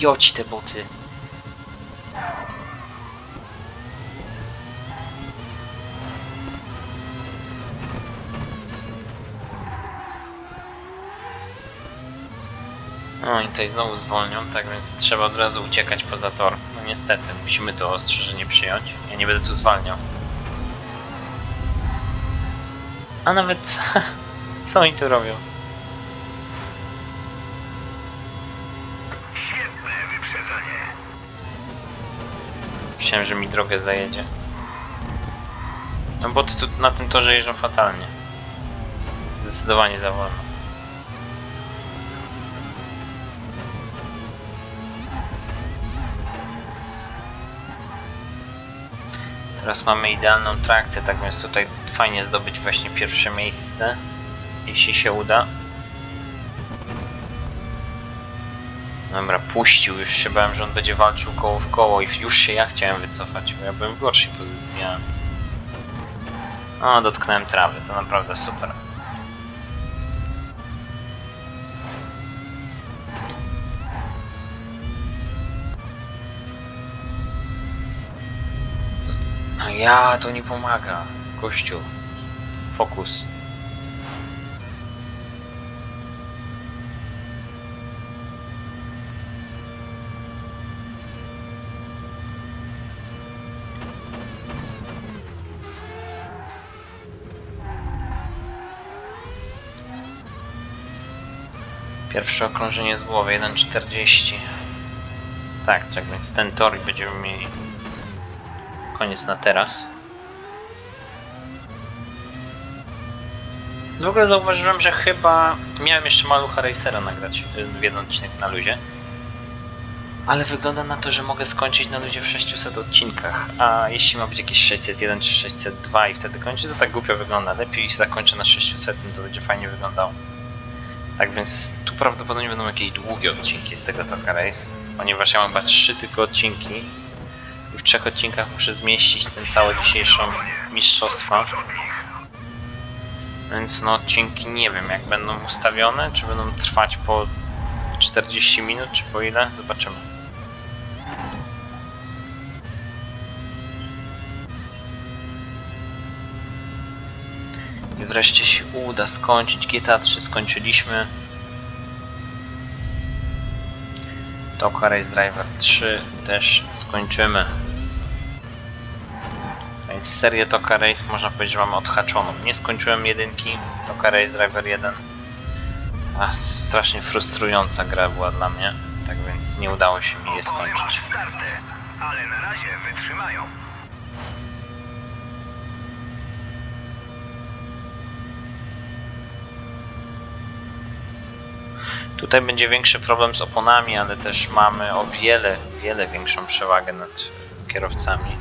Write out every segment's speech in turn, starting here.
Idioci te boty. No i tutaj znowu zwolnią, tak więc trzeba od razu uciekać poza tor. No niestety, musimy to ostrzeżenie przyjąć. Ja nie będę tu zwalniał. A nawet... Co oni tu robią? Myślałem, że mi drogę zajedzie. No bo tu na tym torze jeżdżą fatalnie. Zdecydowanie za wolno. Teraz mamy idealną trakcję, tak więc tutaj fajnie zdobyć właśnie pierwsze miejsce, jeśli się uda. Dobra, puścił, już się bałem, że on będzie walczył koło w koło i już się ja chciałem wycofać, bo ja byłem w gorszej pozycji, a... Dotknąłem trawy, to naprawdę super. A ja, to nie pomaga. Gościu. Fokus. Pierwsze okrążenie z głowy, 1.40. Tak, tak więc ten tor będziemy mieli koniec na teraz. W ogóle zauważyłem, że chyba miałem jeszcze Malucha Racera nagrać w jeden odcinek na luzie. Ale wygląda na to, że mogę skończyć na luzie w 600 odcinkach. A jeśli ma być jakieś 601 czy 602 i wtedy kończy, to tak głupio wygląda. Lepiej zakończę na 600, to będzie fajnie wyglądało. Tak więc tu prawdopodobnie będą jakieś długie odcinki z tego Toka Race, ponieważ ja mam chyba 3 tylko odcinki i w trzech odcinkach muszę zmieścić ten całe dzisiejsze mistrzostwa. Więc no odcinki nie wiem jak będą ustawione, czy będą trwać po 40 minut, czy po ile? Zobaczymy. I wreszcie się uda skończyć. GTA 3 skończyliśmy. Toka Race Driver 3 też skończymy. Więc serię Toka Race można powiedzieć, że mamy odhaczoną. Nie skończyłem jedynki Toka Race Driver 1. A strasznie frustrująca gra była dla mnie. Tak więc nie udało się mi je skończyć. Ale na razie wytrzymają. Tutaj będzie większy problem z oponami, ale też mamy o wiele, wiele większą przewagę nad kierowcami.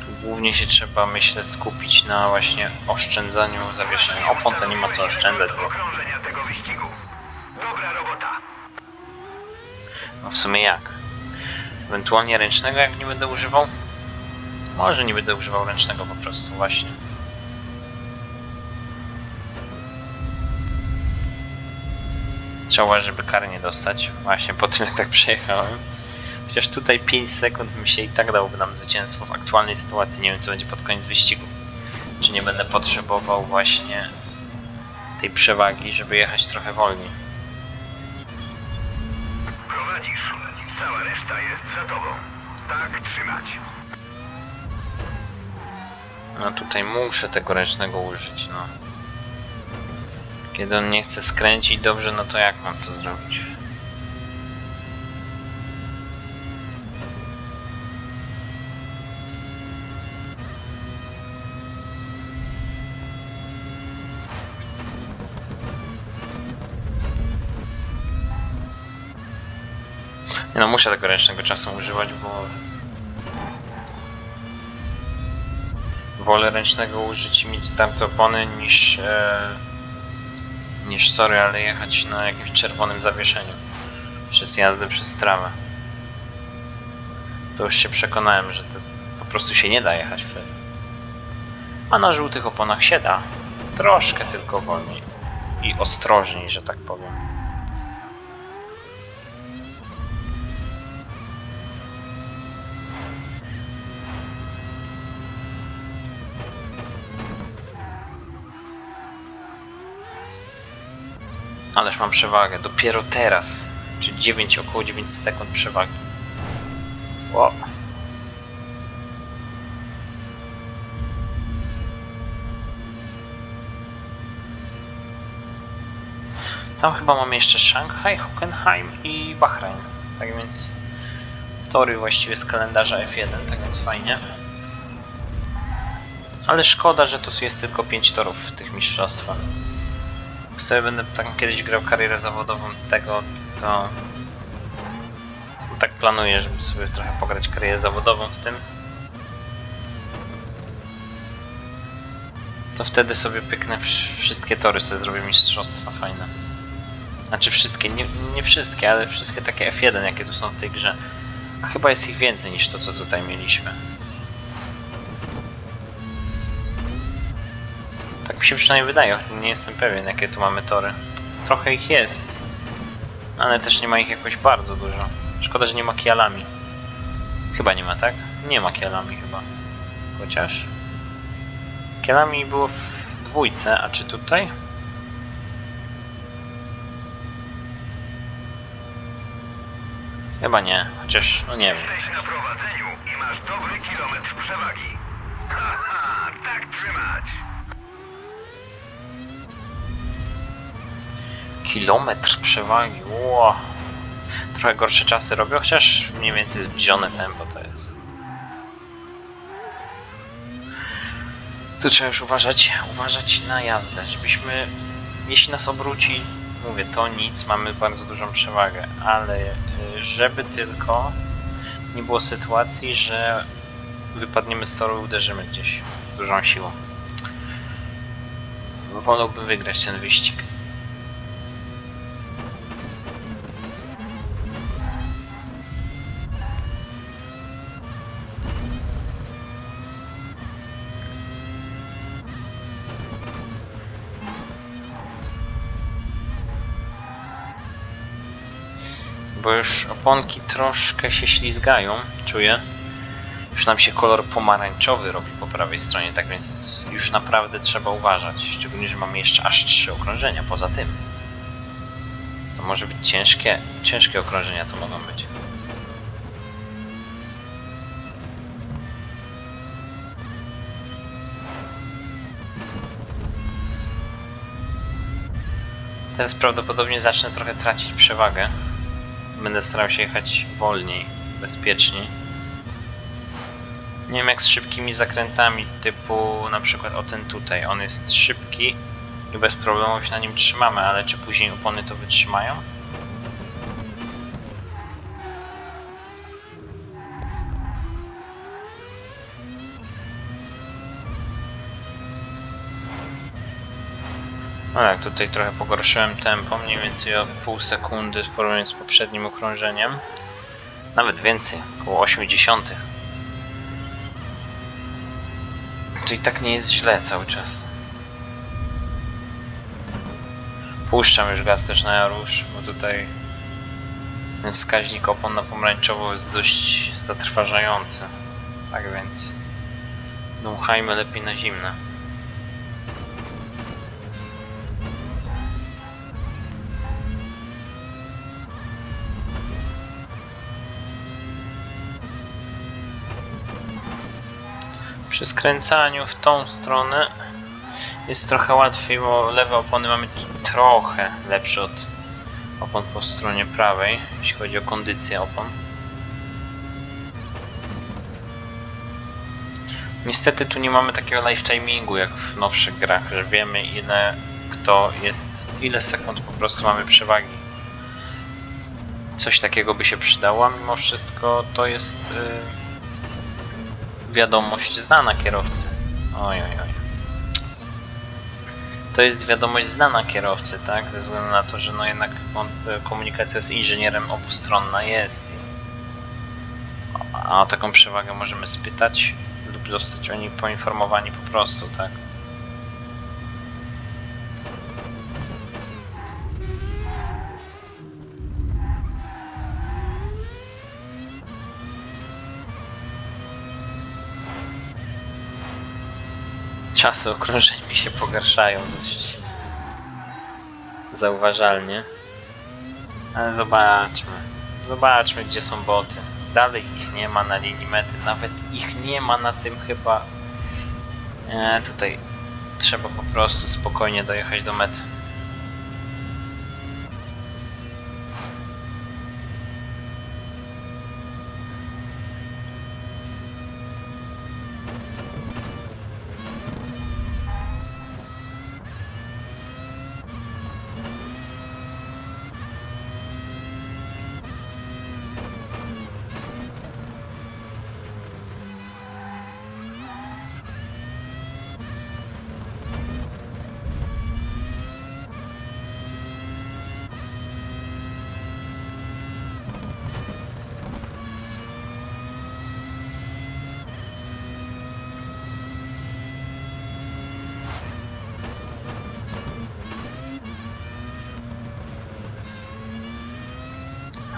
Tu głównie się trzeba, myślę, skupić na właśnie oszczędzaniu zawieszenia opon. To nie ma co oszczędzać, bo no w sumie jak? Ewentualnie ręcznego, jak nie będę używał? Może nie będę używał ręcznego po prostu, właśnie. Uważać, żeby kary nie dostać. Właśnie po tym, jak tak przejechałem. Chociaż tutaj 5 sekund mi się i tak dałoby nam zwycięstwo w aktualnej sytuacji. Nie wiem, co będzie pod koniec wyścigu. Czy nie będę potrzebował właśnie tej przewagi, żeby jechać trochę wolniej. Prowadzisz. Cała reszta jest za tobą. Tak trzymać. No tutaj muszę tego ręcznego użyć, no. Kiedy on nie chce skręcić dobrze, no to jak mam to zrobić? Nie no, muszę tego ręcznego czasem używać, bo wolę ręcznego użyć i mieć start opony niż e, niż sorry, ale jechać na jakimś czerwonym zawieszeniu przez jazdę przez trawę. To już się przekonałem, że to po prostu się nie da jechać wtedy. A na żółtych oponach się da. Troszkę tylko wolniej i ostrożniej, że tak powiem. Ależ mam przewagę. Dopiero teraz. Czy 9, około 9 sekund przewagi. Wow. Tam chyba mamy jeszcze Szanghaj, Hockenheim i Bahrain. Tak więc tory właściwie z kalendarza F1, tak więc fajnie. Ale szkoda, że tu jest tylko 5 torów w tych mistrzostwach. Sobie będę tak kiedyś grał karierę zawodową tego, to tak planuję, żeby sobie trochę pograć karierę zawodową w tym. To wtedy sobie pyknę wsz- wszystkie tory, sobie zrobię mistrzostwa fajne. Znaczy wszystkie, nie, nie wszystkie, ale wszystkie takie F1 jakie tu są w tej grze. A chyba jest ich więcej niż to co tutaj mieliśmy. Tak mi się przynajmniej wydaje, nie jestem pewien jakie tu mamy tory. Trochę ich jest, ale też nie ma ich jakoś bardzo dużo. Szkoda, że nie ma kialami. Chyba nie ma, tak? Nie ma kialami chyba. Chociaż... Kialami było w dwójce, a czy tutaj? Chyba nie, chociaż no nie wiem. Jesteś na prowadzeniu i masz dobry kilometr przewagi. Haha, tak trzymać. Kilometr przewagi, ło. Trochę gorsze czasy robią, chociaż mniej więcej zbliżone tempo to jest. Tu trzeba już uważać, uważać na jazdę, żebyśmy, jeśli nas obróci, mówię, to nic, mamy bardzo dużą przewagę, ale y, żeby tylko nie było sytuacji, że wypadniemy z toru i uderzymy gdzieś dużą siłą. Wolałbym wygrać ten wyścig. Bo już oponki troszkę się ślizgają, czuję. Już nam się kolor pomarańczowy robi po prawej stronie, tak więc już naprawdę trzeba uważać. Szczególnie, że mamy jeszcze aż trzy okrążenia poza tym. To może być ciężkie, ciężkie okrążenia to mogą być. Teraz prawdopodobnie zacznę trochę tracić przewagę. Będę starał się jechać wolniej, bezpieczniej. Nie wiem jak z szybkimi zakrętami typu na przykład o ten tutaj. On jest szybki i bez problemu się na nim trzymamy, ale czy później opony to wytrzymają? No jak tutaj trochę pogorszyłem tempo, mniej więcej o pół sekundy w porównaniu z poprzednim okrążeniem. Nawet więcej, około 80. To i tak nie jest źle cały czas. Puszczam już gaz też na Jarusz, bo tutaj wskaźnik opon na pomarańczowo jest dość zatrważający. Tak więc dmuchajmy lepiej na zimne. Przy skręcaniu w tą stronę jest trochę łatwiej, bo lewe opony mamy trochę lepsze od opon po stronie prawej, jeśli chodzi o kondycję opon. Niestety tu nie mamy takiego life timingu jak w nowszych grach, że wiemy ile kto jest, ile sekund po prostu mamy przewagi. Coś takiego by się przydało, a mimo wszystko to jest yy, wiadomość znana kierowcy. Oj, oj, oj. To jest wiadomość znana kierowcy, tak? Ze względu na to, że no jednak on, komunikacja z inżynierem obustronna jest. A o taką przewagę możemy spytać lub zostać o niej poinformowani po prostu, tak? Czasy okrążeń mi się pogarszają dosyć. zauważalnie. Ale zobaczmy. Zobaczmy, gdzie są boty. Dalej ich nie ma na linii mety. Nawet ich nie ma na tym chyba. Nie, tutaj trzeba po prostu spokojnie dojechać do mety.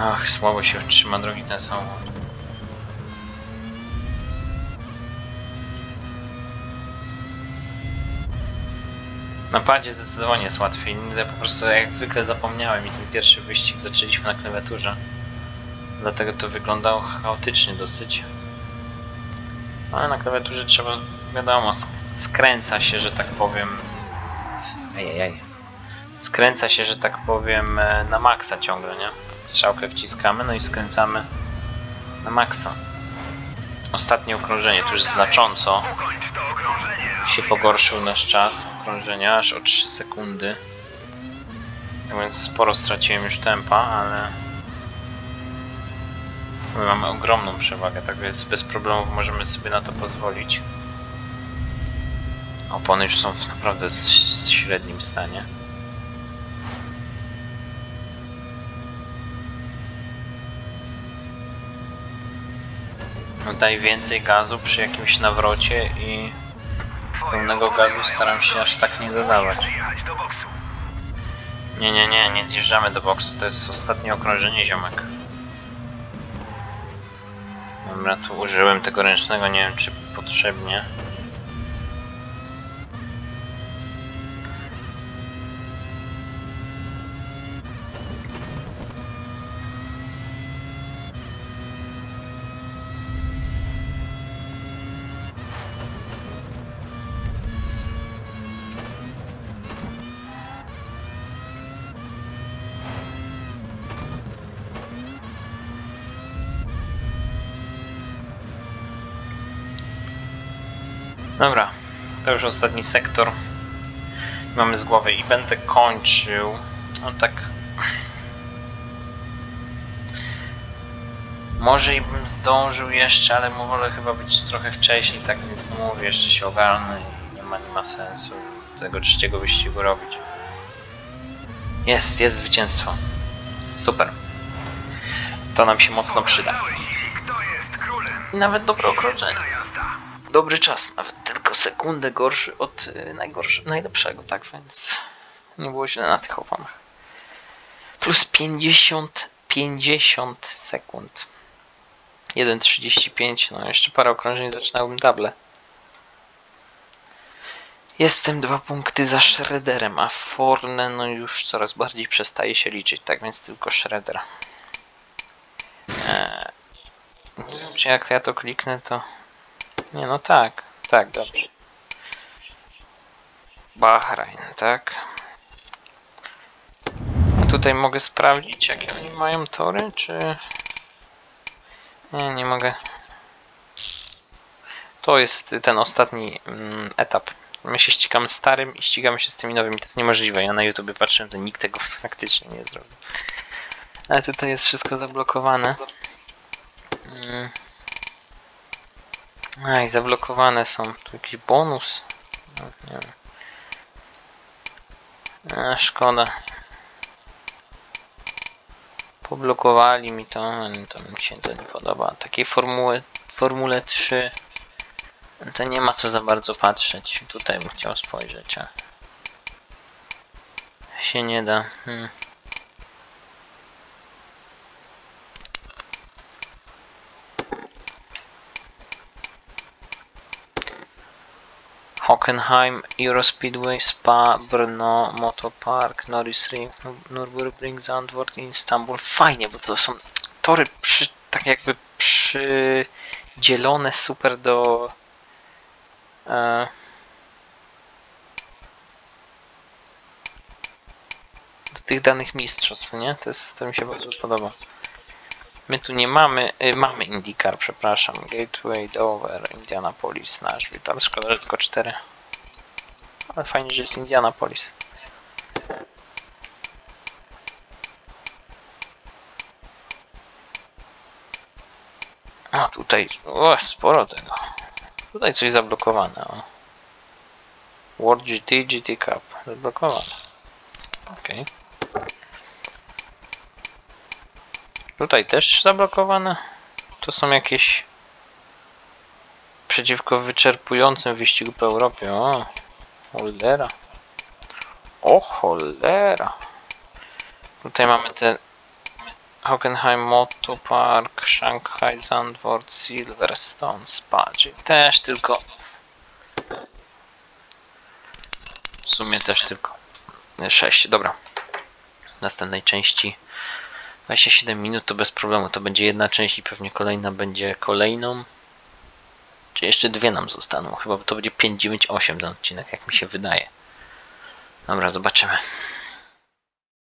Ach, słabo się trzyma drogi ten samochód. Na padzie zdecydowanie jest łatwiej. Ja po prostu jak zwykle zapomniałem i ten pierwszy wyścig zaczęliśmy na klawiaturze. Dlatego to wyglądało chaotycznie dosyć. Ale na klawiaturze trzeba, wiadomo, sk- skręca się, że tak powiem. Ejejej. Skręca się, że tak powiem, e, na maksa ciągle, nie? Strzałkę wciskamy, no i skręcamy na maksa. Ostatnie okrążenie, to już znacząco się pogorszył nasz czas okrążenia, aż o 3 sekundy. Tak więc sporo straciłem już tempa, ale my mamy ogromną przewagę, tak więc bez problemów możemy sobie na to pozwolić. Opony już są w naprawdę średnim stanie. No daj więcej gazu przy jakimś nawrocie i pełnego gazu staram się aż tak nie dodawać. Nie, nie, nie, nie zjeżdżamy do boksu, to jest ostatnie okrążenie ziomek. Dobra, tu użyłem tego ręcznego, nie wiem czy potrzebnie. Dobra, to już ostatni sektor. Mamy z głowy i będę kończył. No tak. Może i bym zdążył jeszcze, ale wolę chyba być trochę wcześniej, tak więc no mówię, jeszcze się ogarnę i nie ma, nie ma sensu tego trzeciego wyścigu robić. Jest, jest zwycięstwo. Super. To nam się mocno przyda. I nawet dobre jazda. dobry czas, nawet tylko sekundę gorszy od y, najgorszego, najlepszego, tak więc nie było źle na tych oponach. Plus 50, 50 sekund. 1.35, no jeszcze parę okrążeń zaczynałbym double. Jestem dwa punkty za Shredderem, a Forne no już coraz bardziej przestaje się liczyć, tak więc tylko Shredder. Eee, nie wiem czy jak ja to kliknę to... Nie, no tak, tak, dobrze. Bahrain, tak. Tutaj mogę sprawdzić, jakie oni mają tory, czy... Nie, nie mogę. To jest ten ostatni mm, etap. My się ścigamy starym i ścigamy się z tymi nowymi. To jest niemożliwe. Ja na YouTube patrzyłem, to nikt tego faktycznie nie zrobił. Ale tutaj jest wszystko zablokowane. Mm. A i zablokowane są. Tu jakiś bonus. No, nie wiem. A, szkoda. Poblokowali mi to, to mi się to nie podoba. Takiej formuły, formule 3 to nie ma co za bardzo patrzeć. Tutaj bym chciał spojrzeć, a się nie da. Hmm. Hockenheim, Eurospeedway, Spa, Brno, Motopark, Norris Ring, Nur- Nürburgring, Zandvoort Istanbul. Fajnie, bo to są tory przy, tak jakby przydzielone super do e, do tych danych mistrzostw, nie? To, jest, to mi się bardzo podoba. My tu nie mamy, y, mamy IndyCar, przepraszam, Gateway, Dover, Indianapolis, Nashville, ale szkoda, że tylko cztery. Ale fajnie, że jest Indianapolis. A tutaj, o, sporo tego. Tutaj coś zablokowane, o. World GT, GT Cup, zablokowane. Okej. Tutaj też zablokowane. To są jakieś przeciwko wyczerpującym wyścigu po Europie. O, cholera. O cholera. Tutaj mamy te Hockenheim Motopark, Shanghai Zandvoort, Silverstone, Spa, czyli też tylko w sumie też tylko 6, dobra. W następnej części 27 minut to bez problemu, to będzie jedna część i pewnie kolejna będzie kolejną. Czy jeszcze dwie nam zostaną? Chyba to będzie 5, 9, 8 ten odcinek, jak mi się wydaje. Dobra, zobaczymy.